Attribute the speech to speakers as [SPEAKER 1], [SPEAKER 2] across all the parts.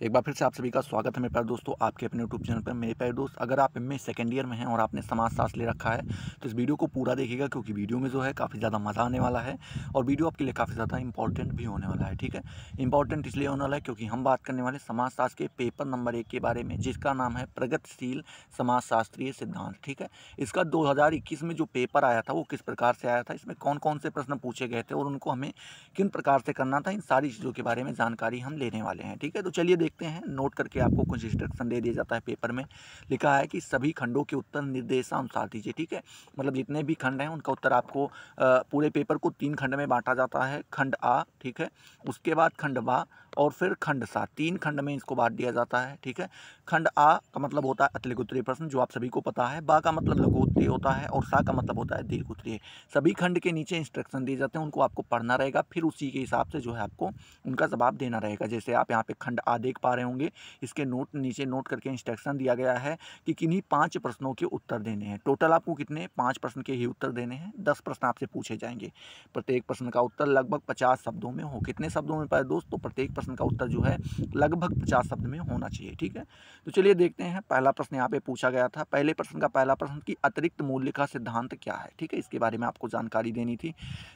[SPEAKER 1] एक बार फिर से आप सभी का स्वागत है मेरे प्यारे दोस्तों, आपके अपने यूट्यूब चैनल पर। मेरे प्यारे दोस्त, अगर आप एम सेकेंड ईयर में हैं और आपने समाज शास्त्र ले रखा है तो इस वीडियो को पूरा देखिएगा क्योंकि वीडियो में जो है काफ़ी ज़्यादा मज़ा आने वाला है और वीडियो आपके लिए काफ़ी ज़्यादा इंपॉर्टेंट भी होने वाला है, ठीक है? इंपॉर्टेंट इसलिए होने वाला है क्योंकि हम बात करने वाले समाज शास्त्र के पेपर नंबर एक के बारे में, जिसका नाम है प्रगतिशील समाज शास्त्रीय सिद्धांत, ठीक है? इसका दो हज़ार इक्कीस में जो पेपर आया था, वो किस प्रकार से आया था, इसमें कौन कौन से प्रश्न पूछे गए थे और उनको हमें किन प्रकार से करना था, इन सारी चीज़ों के बारे में जानकारी हम लेने वाले हैं, ठीक है? तो चलिए देखते हैं। नोट करके आपको कुछ इंस्ट्रक्शन दे दिया जाता है पेपर में। लिखा है कि सभी खंडों के उत्तर निर्देशानुसार दीजिए, ठीक है? मतलब जितने भी खंड हैं, उनका उत्तर आपको पूरे पेपर को तीन खंड में बांटा जाता है। खंड आ ठीक है? उसके बाद खंड बा और फिर खंड सा तीन खंड में इसको बांट दिया जाता है, ठीक है? खंड आ का मतलब होता है अतिलिक उत्तरीय प्रश्न, जो आप सभी को पता है। बा का मतलब लघु उत्तरीय होता है और सा का मतलब होता है दीर्घ उत्तरीय सभी खंड के नीचे इंस्ट्रक्शन दिए जाते हैं, उनको आपको पढ़ना रहेगा, फिर उसी के हिसाब से जो है आपको उनका जवाब देना रहेगा। जैसे आप यहाँ पे खंड आ देख पा रहे होंगे, इसके नोट, नीचे नोट करके इंस्ट्रक्शन दिया गया है कि किन्हीं पाँच प्रश्नों के उत्तर देने हैं। टोटल आपको कितने? पाँच प्रश्न के ही उत्तर देने हैं। दस प्रश्न आपसे पूछे जाएँगे। प्रत्येक प्रश्न का उत्तर लगभग पचास शब्दों में हो। कितने शब्दों में पाए दोस्तों? प्रत्येक प्रश्न का उत्तर जो है लगभग पचास शब्द में होना चाहिए, ठीक है? तो चलिए देखते हैं, पहला प्रश्न यहाँ पे पूछा गया था। पहले प्रश्न का पहला प्रश्न की अतिरिक्त मूल्य का सिद्धांत क्या है, ठीक है? इसके बारे में आपको जानकारी देनी थी।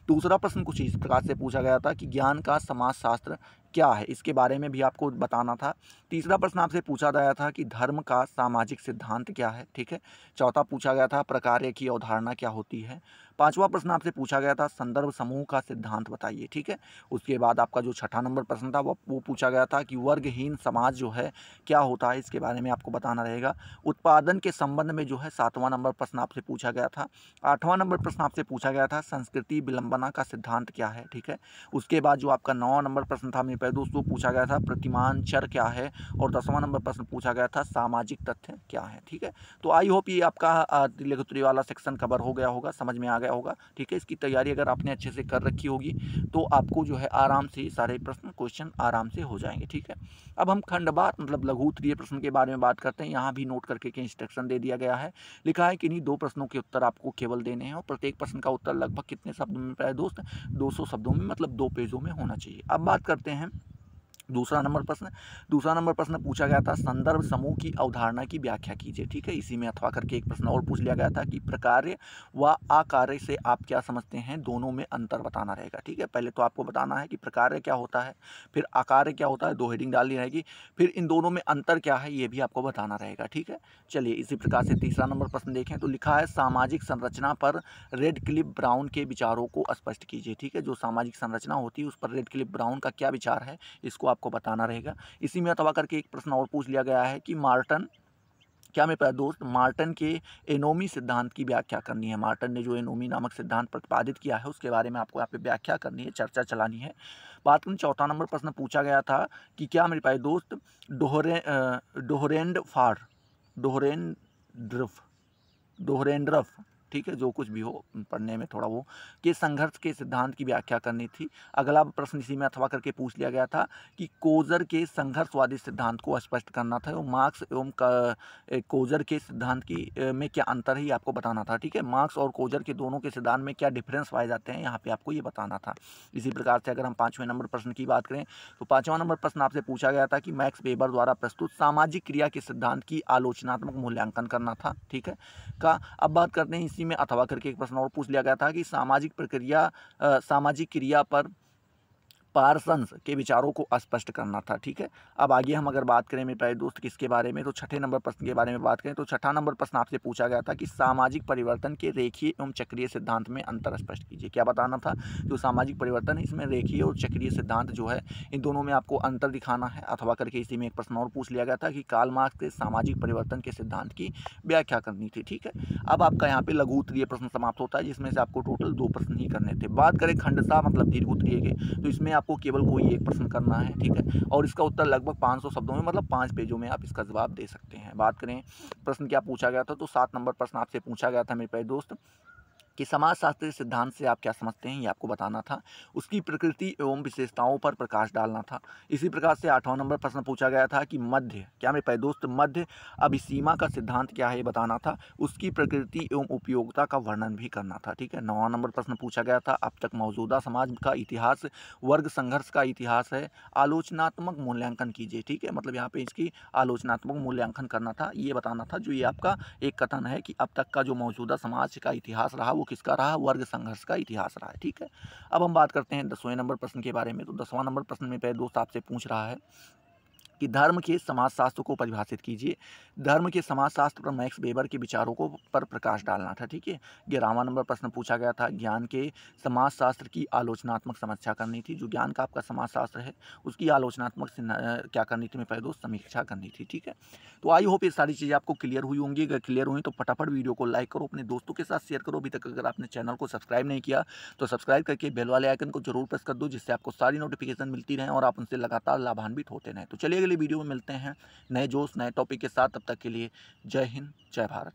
[SPEAKER 1] दूसरा प्रश्न कुछ इस प्रकार से पूछा गया था कि ज्ञान का समाजशास्त्र क्या है, इसके बारे में भी आपको बताना था। तीसरा प्रश्न आपसे पूछा गया था कि धर्म का सामाजिक सिद्धांत क्या है, ठीक है? चौथा पूछा गया था, प्रकार्य की अवधारणा क्या होती है? पांचवा प्रश्न आपसे पूछा गया था, संदर्भ समूह का सिद्धांत बताइए, ठीक है? उसके बाद आपका जो छठा नंबर प्रश्न था वो पूछा गया था कि वर्गहीन समाज जो है, क्या होता है? इसके बारे में आपको बताना रहेगा। उत्पादन के संबंध में जो है, सातवां नंबर प्रश्न आपसे पूछा गया था। आठवां नंबर प्रश्न आपसे पूछा गया था, संस्कृति विलंबना का सिद्धांत क्या है, ठीक है? उसके बाद जो आपका नौवा नंबर प्रश्न था, मेरे पहले दोस्तों, पूछा गया था, प्रतिमान चर क्या है? और दसवां नंबर प्रश्न पूछा गया था, सामाजिक तथ्य क्या है, ठीक है? तो आई होप ये आपका लिखोत्तरी वाला सेक्शन कवर हो गया होगा, समझ में आ गया होगा, ठीक है? इसकी तैयारी अगर आपने अच्छे से कर रखी होगी तो आपको जो है आराम से सारे प्रश्न क्वेश्चन आराम से हो जाएँगे, ठीक है? अब हम खंडबात मतलब लघु उत्तरीय प्रश्न के बारे में बात करते हैं। यहाँ भी नोट करके के इंस्ट्रक्शन दे दिया गया है। लिखा है कि नहीं, दो प्रश्नों के उत्तर आपको केवल देने हैं और प्रत्येक प्रश्न का उत्तर लगभग कितने शब्दों में प्राय दोस्त? दो सौ शब्दों में मतलब दो पेजों में होना चाहिए। अब बात करते हैं दूसरा नंबर प्रश्न, दूसरा नंबर प्रश्न पूछा गया था, संदर्भ समूह की अवधारणा की व्याख्या कीजिए, ठीक है? इसी में अथवा करके एक प्रश्न और पूछ लिया गया था कि प्रकार्य व आकार्य से आप क्या समझते हैं? दोनों में अंतर बताना रहेगा, ठीक है? पहले तो आपको बताना है कि प्रकार्य क्या होता है, फिर आकार्य क्या होता है, दो हेडिंग डालनी रहेगी, फिर इन दोनों में अंतर क्या है, ये भी आपको बताना रहेगा, ठीक है? चलिए, इसी प्रकार से तीसरा नंबर प्रश्न देखें तो लिखा है, सामाजिक संरचना पर रेड क्लिप ब्राउन के विचारों को स्पष्ट कीजिए, ठीक है? जो सामाजिक संरचना होती है, उस पर रेड क्लिप ब्राउन का क्या विचार है, इसको आपको बताना रहेगा। इसी में अथवा करके एक प्रश्न और पूछ लिया गया है कि मार्टन, क्या मेरे दोस्त, मार्टन के एनोमी सिद्धांत की व्याख्या करनी है? मार्टन ने जो एनोमी नामक सिद्धांत प्रतिपादित किया है, उसके बारे में आपको यहाँ पे व्याख्या करनी है, चर्चा चलानी है। बात करें चौथा नंबर प्रश्न पूछा गया था कि क्या मेरे पास दोस्त, डोहरे डोहरेंड फार डोहरेंड्रफ डोहरेंड्रफ ठीक है, जो कुछ भी हो, पढ़ने में थोड़ा वो, कि संघर्ष के सिद्धांत की व्याख्या करनी थी। अगला प्रश्न इसी में अथवा करके पूछ लिया गया था कि कोजर के संघर्षवादी सिद्धांत को स्पष्ट करना था और मार्क्स एवं कोजर के सिद्धांत की में क्या अंतर है, ये आपको बताना था, ठीक है? मार्क्स और कोजर के दोनों के सिद्धांत में क्या डिफरेंस पाए जाते हैं, यहाँ पे आपको ये बताना था। इसी प्रकार से अगर हम पाँचवें नंबर प्रश्न की बात करें तो पाँचवा नंबर प्रश्न आपसे पूछा गया था कि मैक्स वेबर द्वारा प्रस्तुत सामाजिक क्रिया के सिद्धांत की आलोचनात्मक मूल्यांकन करना था, ठीक है? का, अब बात करते हैं इसी में अथवा करके एक प्रश्न और पूछ लिया गया था कि सामाजिक प्रक्रिया सामाजिक क्रिया पर पार्सन्स के विचारों को स्पष्ट करना था, ठीक है? अब आगे हम अगर बात करें मेरे प्यारे दोस्त किसके बारे में तो छठे नंबर प्रश्न के बारे में बात करें तो छठा नंबर प्रश्न आपसे पूछा गया था कि सामाजिक परिवर्तन के रेखीय एवं चक्रीय सिद्धांत में अंतर स्पष्ट कीजिए। क्या बताना था? जो सामाजिक परिवर्तन है, इसमें रेखीय और चक्रीय सिद्धांत जो है, इन दोनों में आपको अंतर दिखाना है। अथवा करके इसी में एक प्रश्न और पूछ लिया गया था कि काल मार्क्स के सामाजिक परिवर्तन के सिद्धांत की व्याख्या करनी थी, ठीक है? अब आपका यहाँ पे लघु उत्तरीय प्रश्न समाप्त होता है, जिसमें से आपको टोटल दो प्रश्न ही करने थे। बात करें खंडसा मतलब दीर्घ उत्तरीय के तो इसमें आपको केवल कोई एक प्रश्न करना है, ठीक है? और इसका उत्तर लगभग 500 शब्दों में मतलब पाँच पेजों में आप इसका जवाब दे सकते हैं। बात करें, प्रश्न क्या पूछा गया था? तो सात नंबर प्रश्न आपसे पूछा गया था मेरे प्यारे दोस्त। कि समाजशास्त्री सिद्धांत से आप क्या समझते हैं, ये आपको बताना था। उसकी प्रकृति एवं विशेषताओं पर प्रकाश डालना था। इसी प्रकार से आठवां नंबर प्रश्न पूछा गया था कि मध्य, क्या मेरे पे दोस्त मध्य अभिसीमा का सिद्धांत क्या है, ये बताना था। उसकी प्रकृति एवं उपयोगिता का वर्णन भी करना था, ठीक है। नौवा नंबर प्रश्न पूछा गया था, अब तक मौजूदा समाज का इतिहास, वर्ग संघर्ष का इतिहास है, आलोचनात्मक मूल्यांकन कीजिए, ठीक है। मतलब यहाँ पे इसकी आलोचनात्मक मूल्यांकन करना था, ये बताना था, जो ये आपका एक कथन है कि अब तक का जो मौजूदा समाज का इतिहास रहा, वो किसका रहा? वर्ग संघर्ष का इतिहास रहा है, ठीक है? अब हम बात करते हैं दसवें नंबर प्रश्न के बारे में तो दसवां नंबर प्रश्न में पहले दोस्त आपसे पूछ रहा है कि धर्म के समाजशास्त्र को परिभाषित कीजिए। धर्म के समाजशास्त्र पर मैक्स वेबर के विचारों को पर प्रकाश डालना था, ठीक है? ग्यारहवां नंबर प्रश्न पूछा गया था, ज्ञान के समाजशास्त्र की आलोचनात्मक समीक्षा करनी थी। जो ज्ञान का आपका समाजशास्त्र है, उसकी आलोचनात्मक क्या करनी थी मैं पहले समीक्षा करनी थी, ठीक है? तो आई होप ये सारी चीज़ें आपको क्लियर हुई होंगी। अगर क्लियर हुई तो फटाफट वीडियो को लाइक करो, अपने दोस्तों के साथ शेयर करो। अभी तक अगर आपने चैनल को सब्सक्राइब नहीं किया तो सब्सक्राइब करके बेल वाले आइकन को ज़रूर प्रेस कर दो, जिससे आपको सारी नोटिफिकेशन मिलती रहे और आप उनसे लगातार लाभान्वित होते रहें। तो चलिए अगली वीडियो में मिलते हैं। नए जोश, नए टॉपिक के साथ, तब तक के लिए जय हिंद, जय भारत।